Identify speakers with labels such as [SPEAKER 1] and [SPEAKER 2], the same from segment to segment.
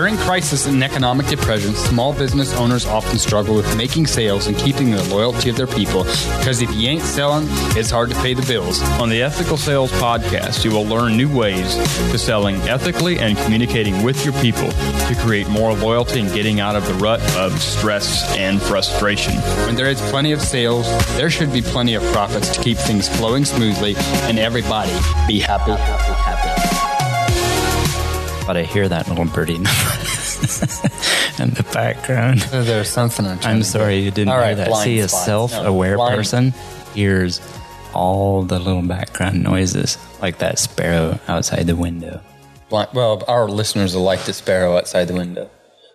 [SPEAKER 1] During crisis and economic depression, small business owners often struggle with making sales and keeping the loyalty of their people because if you ain't selling, it's hard to pay the bills.
[SPEAKER 2] On the Ethical Sales Podcast, you will learn new ways to selling ethically and communicating with your people to create more loyalty and getting out of the rut of stress and frustration.
[SPEAKER 1] When there is plenty of sales, there should be plenty of profits to keep things flowing smoothly and everybody be happy, happy, happy.
[SPEAKER 3] But I hear that little birdie in the background.
[SPEAKER 1] There's something I'm,
[SPEAKER 3] I'm sorry you didn't
[SPEAKER 1] All
[SPEAKER 3] hear
[SPEAKER 1] right,
[SPEAKER 3] that. See, a self-aware
[SPEAKER 1] No,
[SPEAKER 3] person hears all the little background noises, like that sparrow outside the window.
[SPEAKER 1] Blind, well, our listeners will like the sparrow outside the window,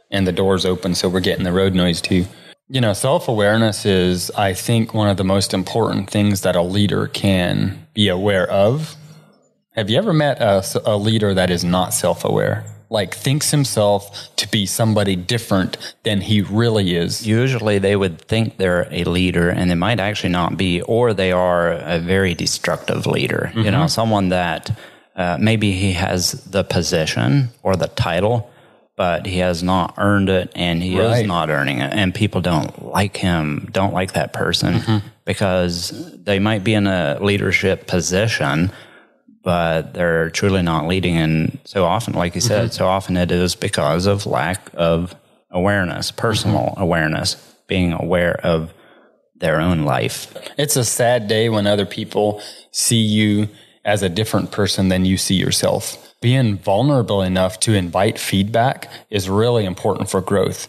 [SPEAKER 1] and the door's open, so we're getting the road noise too. You know, self awareness is, I think, one of the most important things that a leader can be aware of. Have you ever met a, a leader that is not self aware? Like thinks himself to be somebody different than he really is.
[SPEAKER 3] Usually, they would think they're a leader, and they might actually not be, or they are a very destructive leader. You
[SPEAKER 1] Mm-hmm.
[SPEAKER 3] know, someone that uh, maybe he has the position or the title, but he has not earned it, and he
[SPEAKER 1] Right.
[SPEAKER 3] is not earning it, and people don't like him, don't like that person
[SPEAKER 1] Mm-hmm.
[SPEAKER 3] because they might be in a leadership position. But they're truly not leading, and so often, like you said, mm-hmm. so often it is because of lack of awareness, personal mm-hmm. awareness, being aware of their own life.
[SPEAKER 1] It's a sad day when other people see you as a different person than you see yourself. Being vulnerable enough to invite feedback is really important for growth.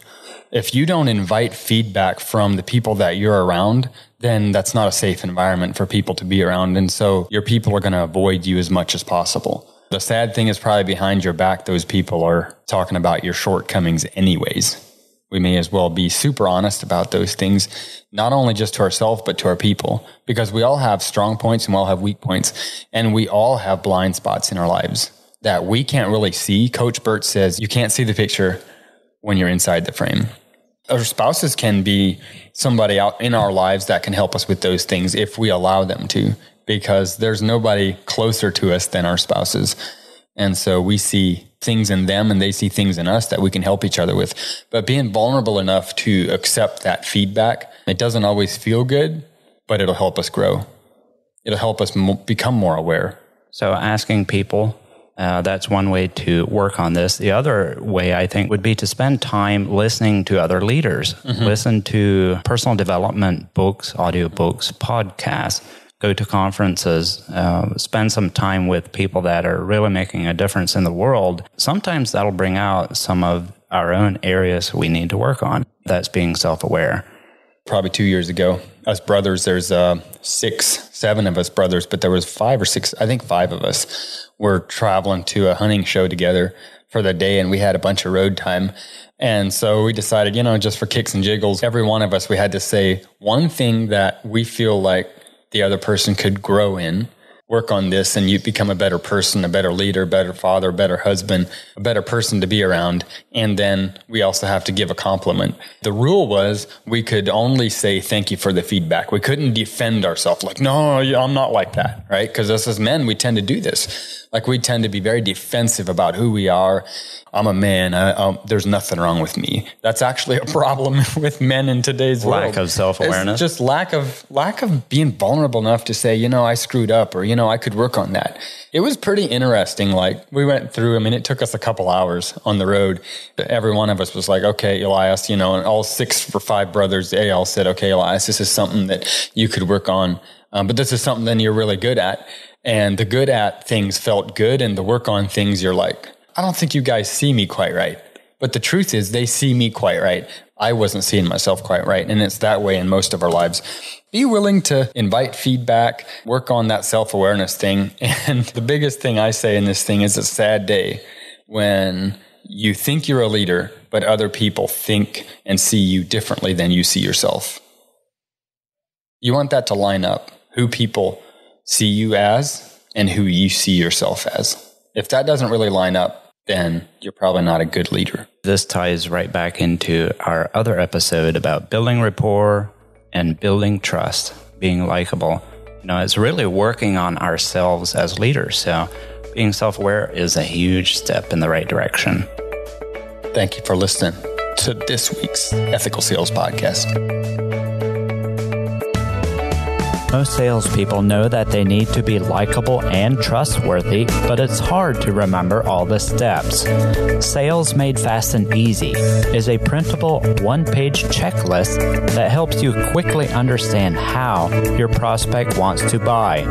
[SPEAKER 1] If you don't invite feedback from the people that you're around, then that's not a safe environment for people to be around. And so your people are going to avoid you as much as possible. The sad thing is probably behind your back, those people are talking about your shortcomings anyways we may as well be super honest about those things, not only just to ourselves, but to our people, because we all have strong points and we all have weak points, and we all have blind spots in our lives that we can't really see. Coach Burt says you can't see the picture when you're inside the frame. Our spouses can be somebody out in our lives that can help us with those things if we allow them to, because there's nobody closer to us than our spouses. And so we see things in them and they see things in us that we can help each other with. But being vulnerable enough to accept that feedback, it doesn't always feel good, but it'll help us grow. It'll help us become more aware.
[SPEAKER 3] So asking people, uh, that's one way to work on this. The other way, I think, would be to spend time listening to other leaders, listen to personal development books, audiobooks, podcasts, go to conferences, uh, spend some time with people that are really making a difference in the world. Sometimes that'll bring out some of our own areas we need to work on. That's being self aware.
[SPEAKER 1] Probably two years ago, us brothers, there's uh, six, seven of us brothers, but there was five or six, I think five of us were traveling to a hunting show together for the day and we had a bunch of road time. And so we decided, you know, just for kicks and jiggles, every one of us, we had to say one thing that we feel like the other person could grow in, work on this, and you become a better person, a better leader, better father, better husband, a better person to be around. And then we also have to give a compliment. The rule was we could only say thank you for the feedback. We couldn't defend ourselves like, no, I'm not like that, right? Because us as men, we tend to do this. Like we tend to be very defensive about who we are. I'm a man. I, um, there's nothing wrong with me. That's actually a problem with men in today's world.
[SPEAKER 3] Lack
[SPEAKER 1] world.
[SPEAKER 3] of self-awareness.
[SPEAKER 1] Just lack of lack of being vulnerable enough to say, you know, I screwed up, or you know, I could work on that. It was pretty interesting. Like we went through. I mean, it took us a couple hours on the road. Every one of us was like, okay, Elias, you know, and all six or five brothers, they all said, okay, Elias, this is something that you could work on, um, but this is something that you're really good at. And the good at things felt good, and the work on things, you're like, I don't think you guys see me quite right. But the truth is, they see me quite right. I wasn't seeing myself quite right. And it's that way in most of our lives. Be willing to invite feedback, work on that self awareness thing. And the biggest thing I say in this thing is a sad day when you think you're a leader, but other people think and see you differently than you see yourself. You want that to line up who people see you as and who you see yourself as. If that doesn't really line up, then you're probably not a good leader.
[SPEAKER 3] This ties right back into our other episode about building rapport and building trust, being likable. You know, it's really working on ourselves as leaders. So being self aware is a huge step in the right direction.
[SPEAKER 1] Thank you for listening to this week's Ethical Sales Podcast.
[SPEAKER 3] Most salespeople know that they need to be likable and trustworthy, but it's hard to remember all the steps. Sales Made Fast and Easy is a printable one page checklist that helps you quickly understand how your prospect wants to buy.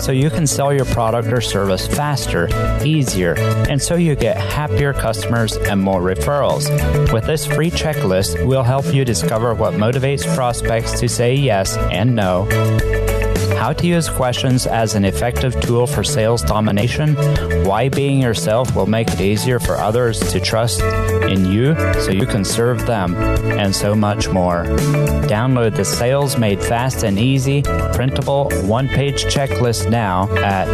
[SPEAKER 3] So you can sell your product or service faster, easier, and so you get happier customers and more referrals. With this free checklist, we'll help you discover what motivates prospects to say yes and no how to use questions as an effective tool for sales domination, why being yourself will make it easier for others to trust in you so you can serve them, and so much more. Download the Sales Made Fast and Easy printable one page checklist now at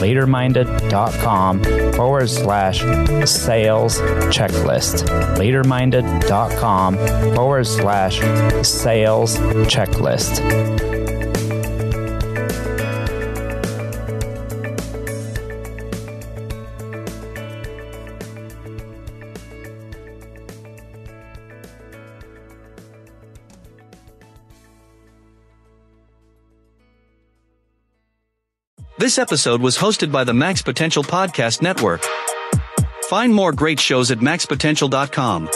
[SPEAKER 3] leaderminded.com forward slash sales checklist. Leaderminded.com forward slash sales checklist.
[SPEAKER 4] This episode was hosted by the Max Potential Podcast Network. Find more great shows at maxpotential.com.